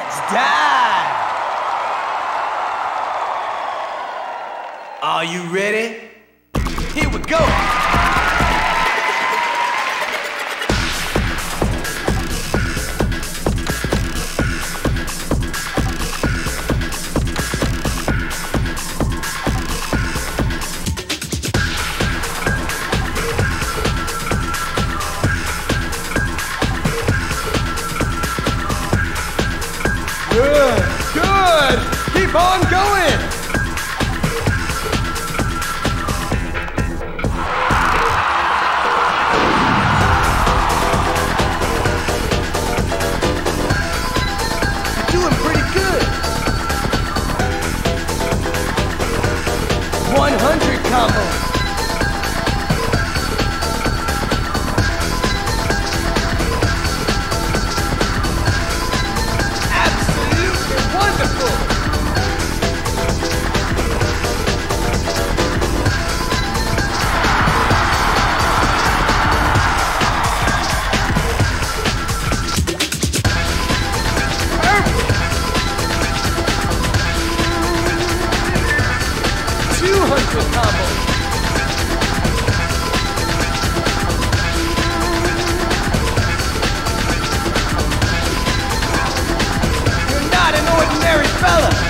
Let's dive! Are you ready? Here we go! Good, good. Keep on going. Doing pretty good. 100 combos. 200 combos. You're not an ordinary fella.